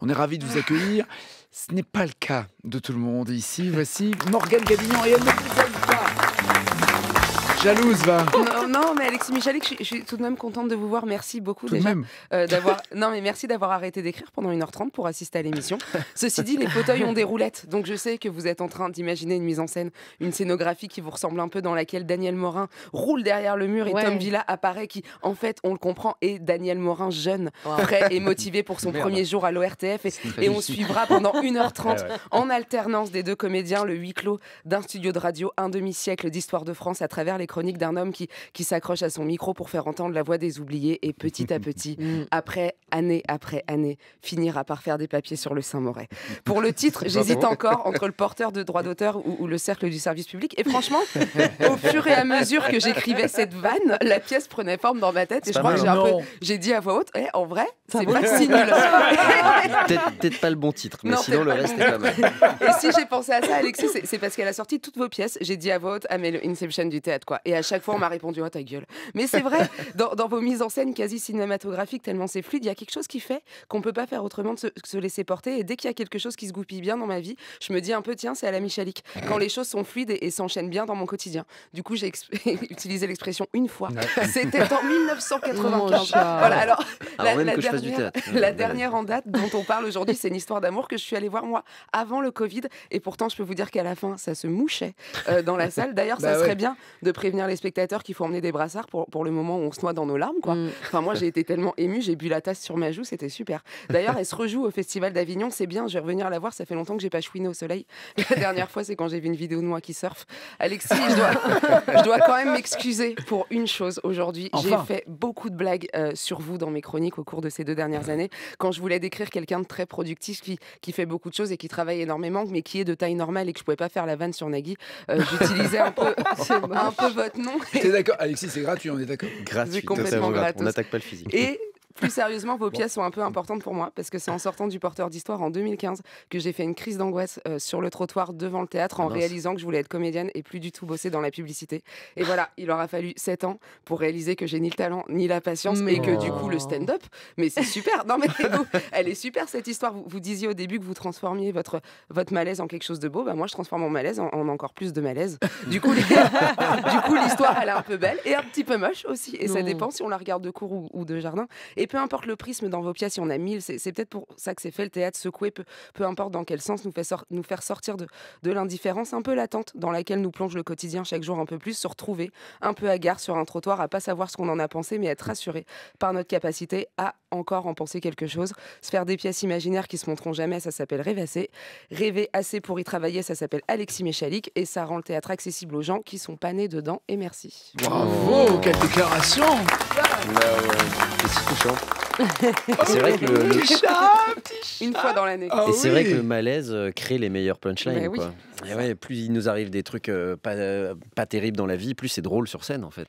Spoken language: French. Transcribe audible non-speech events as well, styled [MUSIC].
On est ravis de vous accueillir. Ce n'est pas le cas de tout le monde ici. Voici Morgane Gavignon et elle ne vous aime pas. Jalouse, va. Non, mais Alexis Michalik, je, suis- je suis tout de même contente de vous voir. Merci beaucoup Tout déjà euh, d'avoir. [LAUGHS] Non, mais merci d'avoir arrêté d'écrire pendant 1h30 pour assister à l'émission. Ceci dit, les fauteuils ont des roulettes, donc je sais que vous êtes en train d'imaginer une mise en scène, une scénographie qui vous ressemble un peu dans laquelle Daniel Morin roule derrière le mur et Ouais. Tom Villa apparaît, qui en fait, on le comprend, est Daniel Morin jeune, prêt et motivé pour son [LAUGHS] Merde. premier jour à l'ORTF. Et, on suivra pendant 1h30 [LAUGHS] Ouais, ouais. en alternance des deux comédiens le huis clos d'un studio de radio, un demi-siècle d'histoire de France à travers les chroniques d'un homme qui, qui s'accroche à son micro pour faire entendre la voix des oubliés et petit à petit, [LAUGHS] après année après année, finira par faire des papiers sur le Saint-Moret. Pour le titre, [LAUGHS] j'hésite encore entre le porteur de droit d'auteur ou, ou le cercle du service public. Et franchement, [LAUGHS] au fur et à mesure que j'écrivais cette vanne, la pièce prenait forme dans ma tête et je crois que j'ai un peu, j'ai dit à voix haute, Eh, en vrai, c'est pas si nul. Peut-être pas le bon titre, mais Non, sinon le reste est pas mal. Et si j'ai pensé à ça, Alexis, c'est- c'est parce qu'elle a sorti toutes vos pièces. J'ai dit à voix haute, ah mais le Inception du théâtre, quoi. Et à chaque fois, on m'a répondu, oh ta gueule. Mais c'est vrai, [LAUGHS] dans, dans vos mises en scène quasi cinématographiques, tellement c'est fluide, il y a quelque chose qui fait qu'on peut pas faire autrement de se, que se laisser porter. Et dès qu'il y a quelque chose qui se goupille bien dans ma vie, je me dis un peu, tiens, c'est à la Michalik. Quand les choses sont fluides et, et s'enchaînent bien dans mon quotidien. Du coup, j'ai [LAUGHS] utilisé l'expression une fois. [LAUGHS] C'était en 1995. chat. Voilà, alors, Avant même que je fasse du dernière- théâtre. la dernière en date dont on parle aujourd'hui, c'est une histoire d'amour que je suis allée voir moi avant le Covid. Et pourtant, je peux vous dire qu'à la fin, ça se mouchait euh, dans la salle. D'ailleurs, ça Bah serait ouais. bien de prévenir les spectateurs qu'il faut emmener des brassards pour, pour le moment où on se noie dans nos larmes. Quoi. Mm. Enfin, moi, j'ai été tellement émue, j'ai bu la tasse sur ma joue, c'était super. D'ailleurs, elle se rejoue au Festival d'Avignon, c'est bien, je vais revenir la voir, ça fait longtemps que j'ai pas chouiné au soleil. La dernière fois, c'est quand j'ai vu une vidéo de moi qui surfe. Alexis, je dois, je dois quand même m'excuser pour une chose aujourd'hui. J'ai fait beaucoup de blagues euh, sur vous dans mes chroniques au cours de ces deux dernières années. Quand je voulais décrire quelqu'un de très productif qui, qui fait beaucoup de choses et qui travaille énormément, mais qui est de taille normale et que je pouvais pas faire la vanne sur Nagui, euh, j'utilisais un peu, [LAUGHS] un peu votre nom. T'es d'accord Alexis, c'est gratuit, on est d'accord Gratuit, complètement totalement gratuit. On n'attaque pas le physique. Et plus sérieusement, vos pièces sont un peu importantes pour moi parce que c'est en sortant du porteur d'histoire en 2015 que j'ai fait une crise d'angoisse euh, sur le trottoir devant le théâtre en Mince. réalisant que je voulais être comédienne et plus du tout bosser dans la publicité. Et [LAUGHS] voilà, il aura fallu 7 ans pour réaliser que j'ai ni le talent ni la patience et que du coup le stand-up, mais c'est super. Non mais [LAUGHS] vous, elle est super cette histoire. Vous, vous disiez au début que vous transformiez votre, votre malaise en quelque chose de beau. Bah, moi, je transforme mon malaise en, en encore plus de malaise. Du coup, les- [LAUGHS] du coup, l'histoire, elle est un peu belle et un petit peu moche aussi. Et ça dépend si on la regarde de court ou, ou de jardin. Et peu importe le prisme dans vos pièces, il y en a mille. C'est peut-être pour ça que c'est fait le théâtre secoué. Peu, peu importe dans quel sens nous, fait sor- nous faire sortir de, de l'indifférence un peu latente dans laquelle nous plonge le quotidien chaque jour un peu plus, se retrouver un peu à gare sur un trottoir, à pas savoir ce qu'on en a pensé, mais être rassuré par notre capacité à encore en penser quelque chose. Se faire des pièces imaginaires qui se montreront jamais, ça s'appelle rêvasser. Rêver assez pour y travailler, ça s'appelle Alexis Méchalik. Et ça rend le théâtre accessible aux gens qui sont pas nés dedans. Et merci. Bravo, quelle déclaration ouais, [LAUGHS] C'est vrai que le, le- Petit chat, petit Une fois dans l'année. Ah et c'est vrai oui. que le malaise euh, crée les meilleurs punchlines. Oui. quoi. Et ouais, plus il nous arrive des trucs euh, pas, euh, pas terribles dans la vie, plus c'est drôle sur scène en fait.